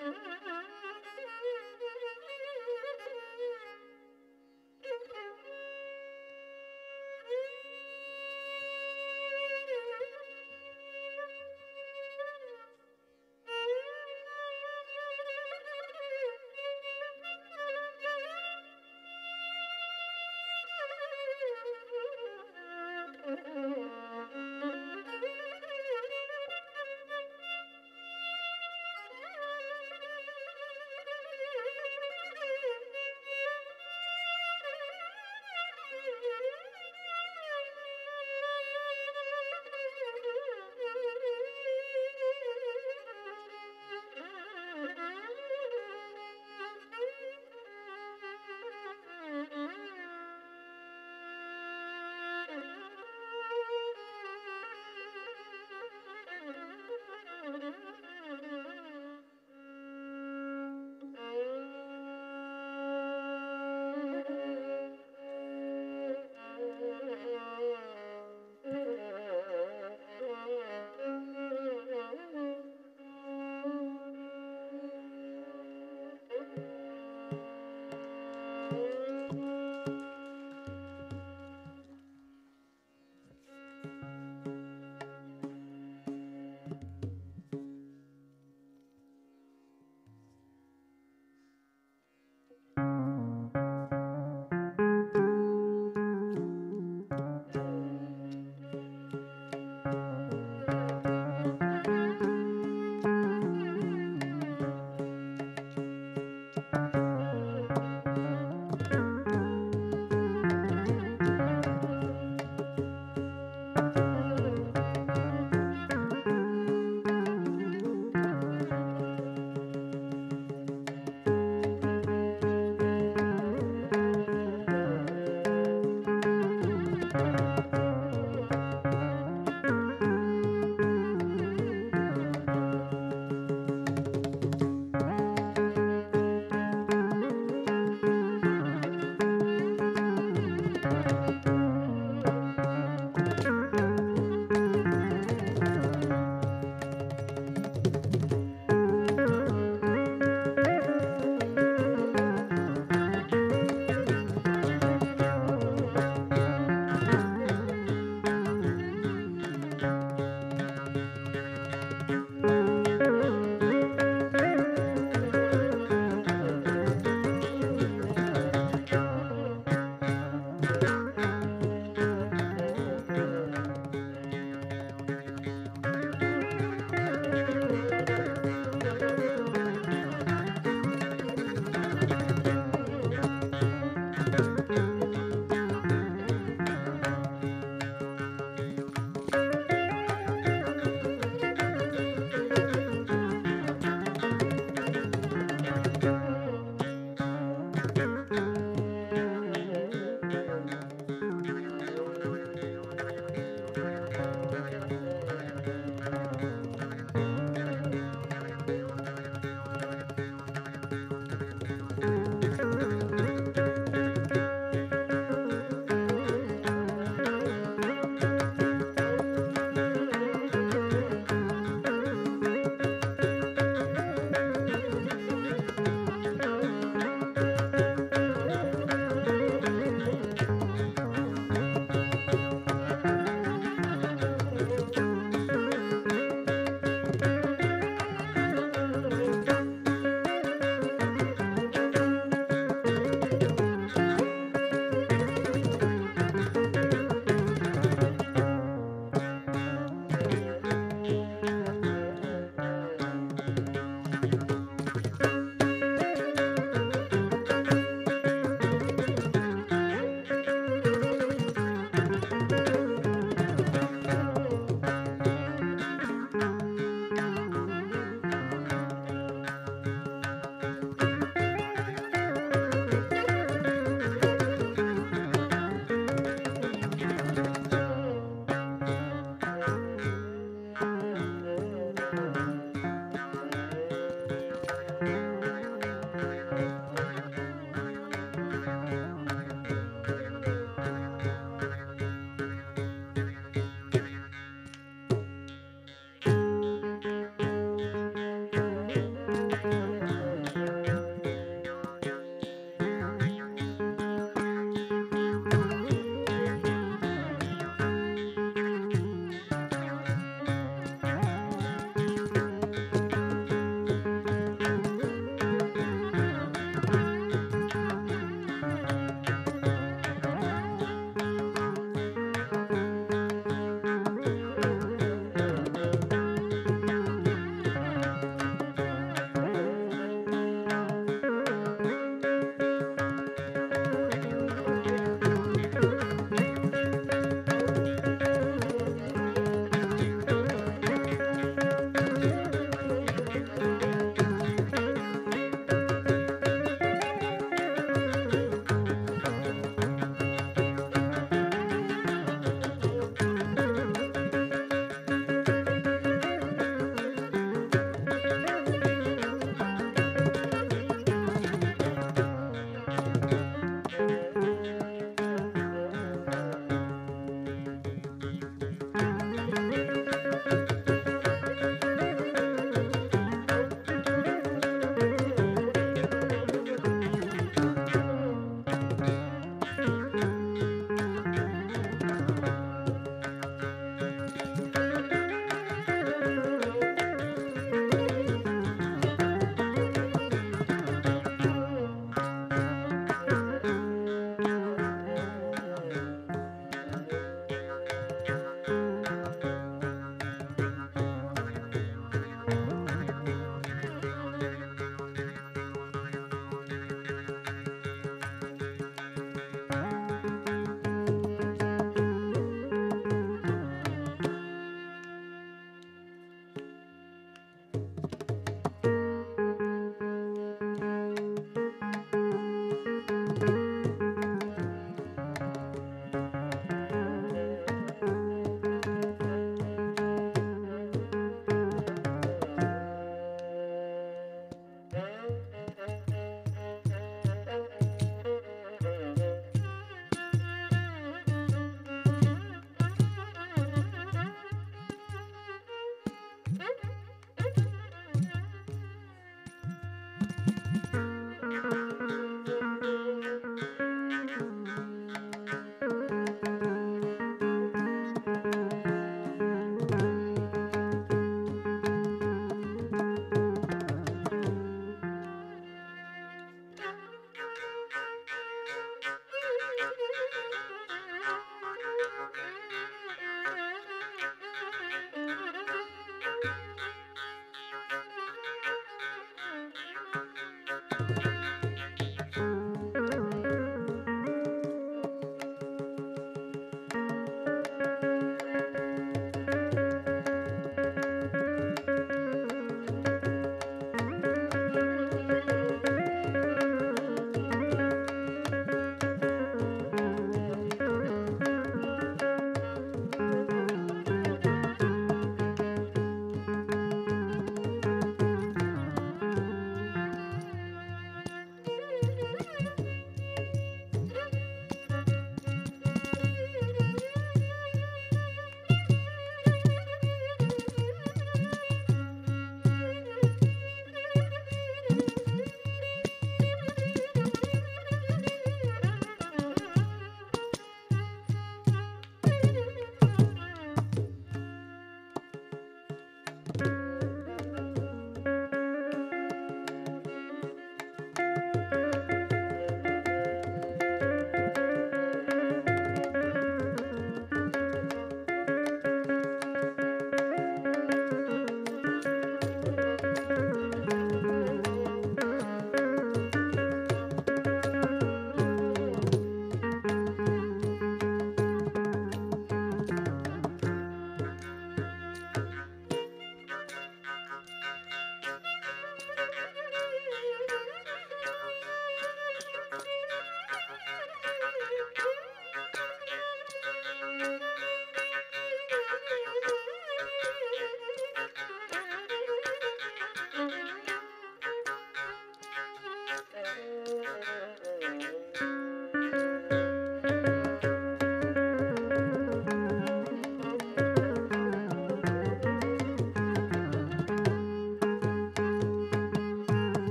Mm-hmm.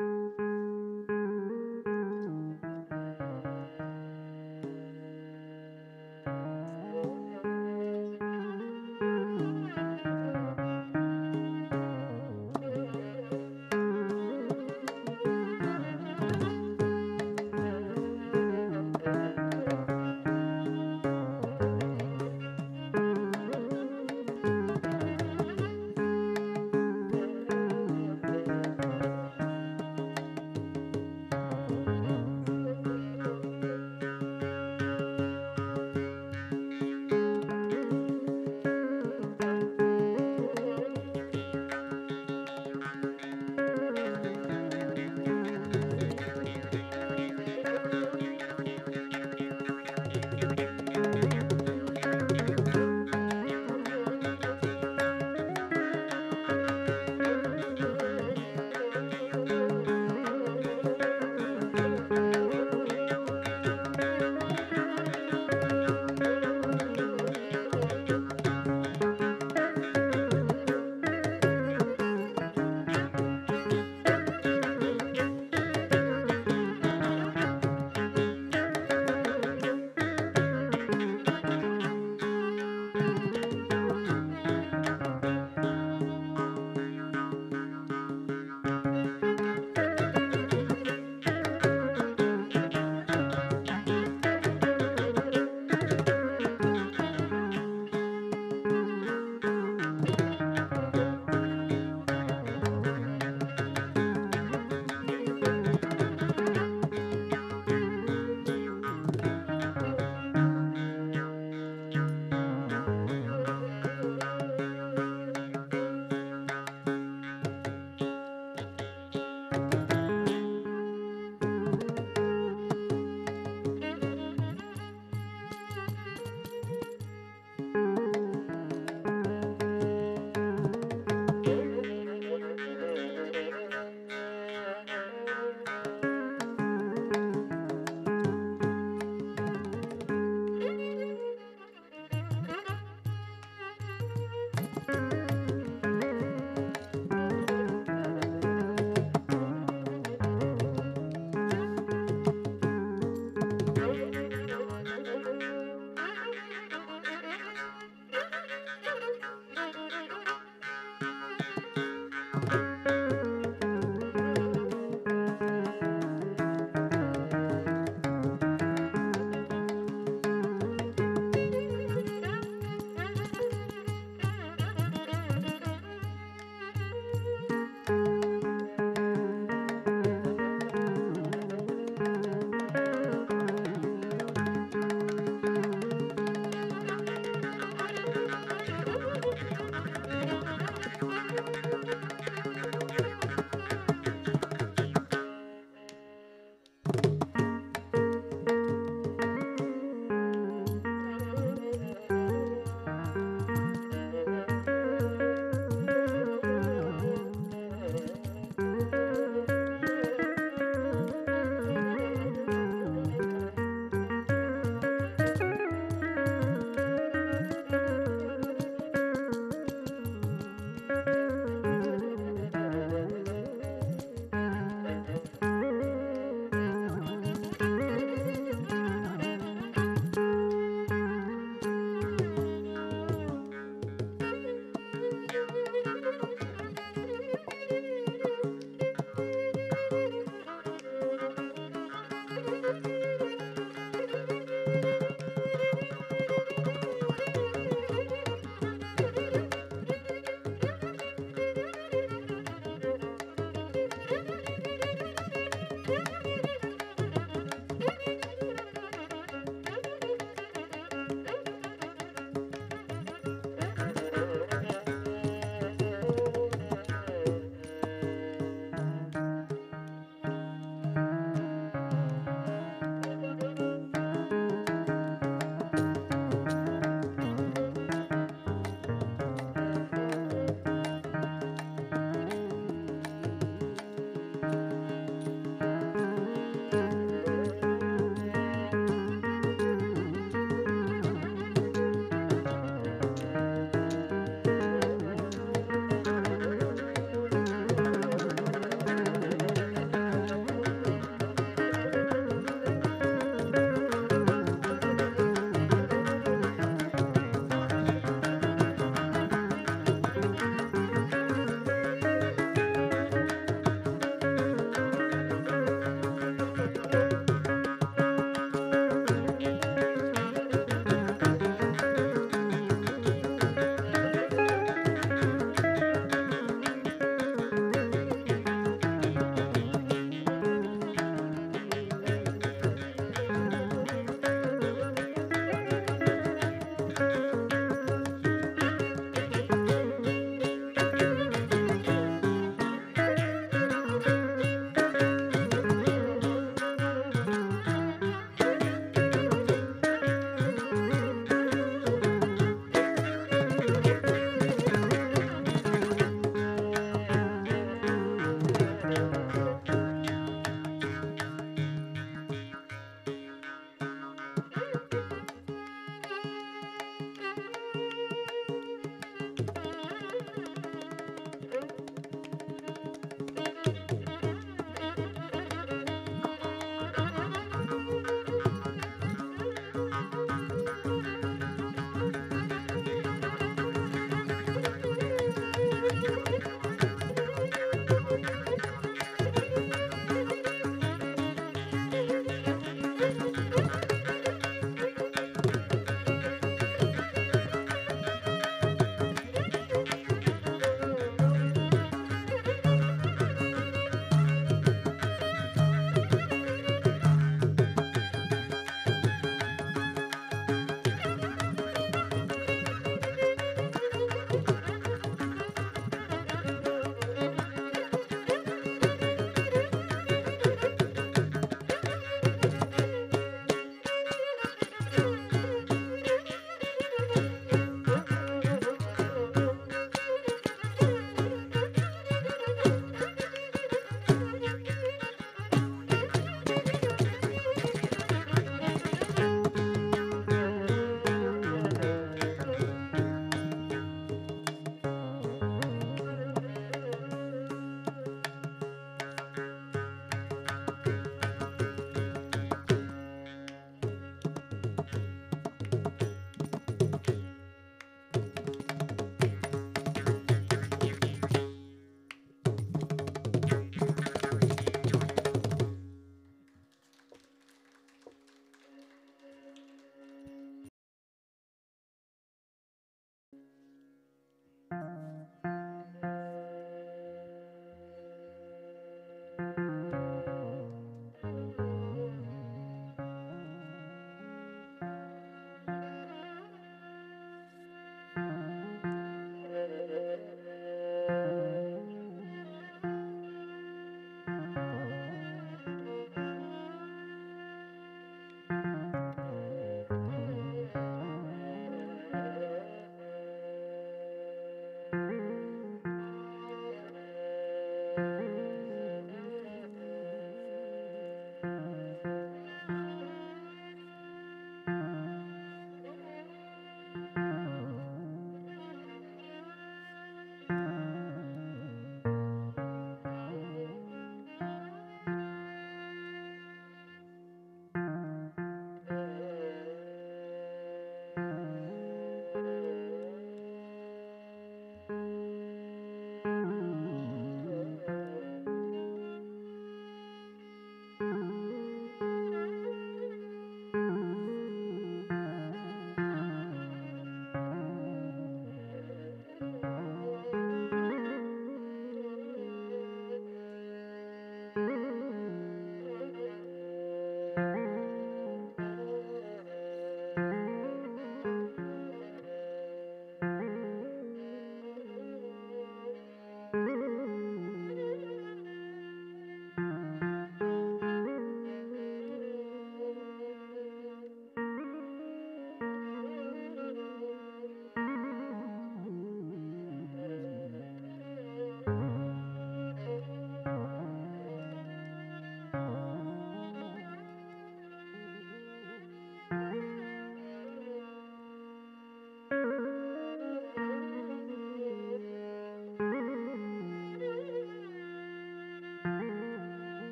Música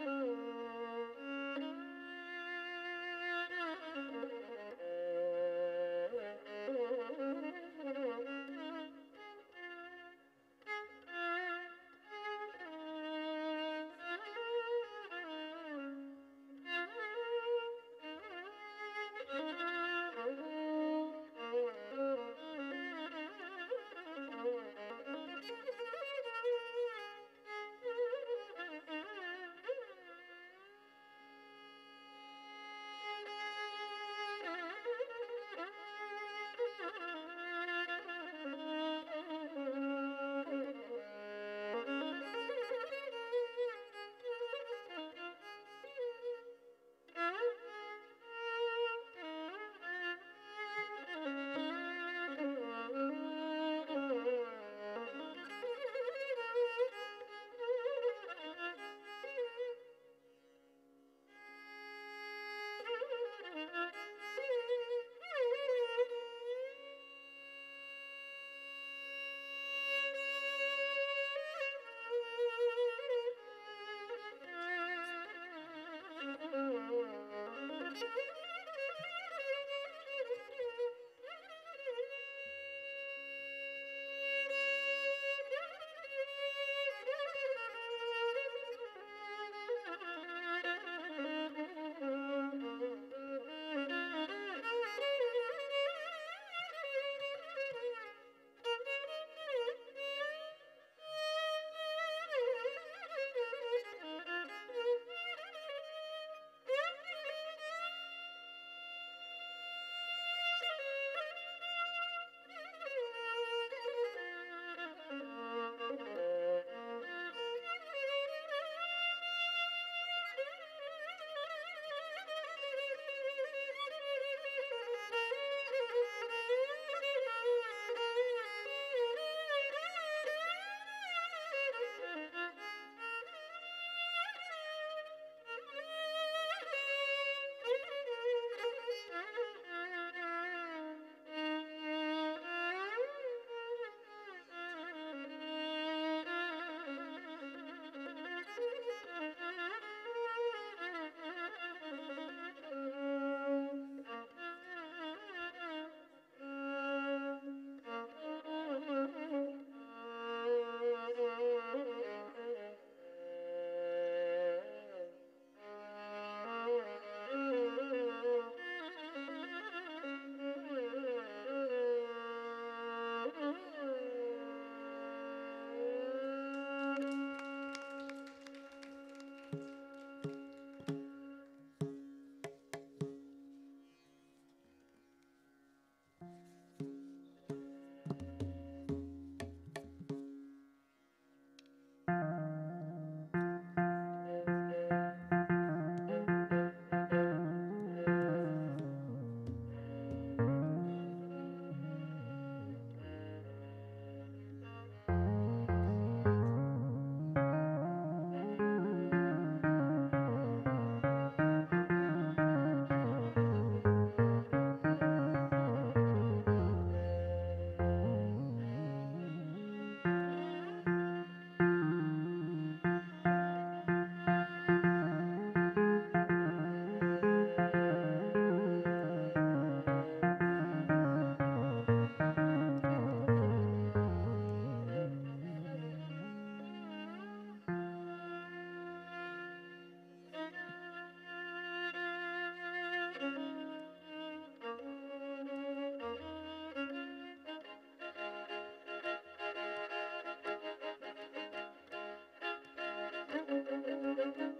Thank you. Thank you.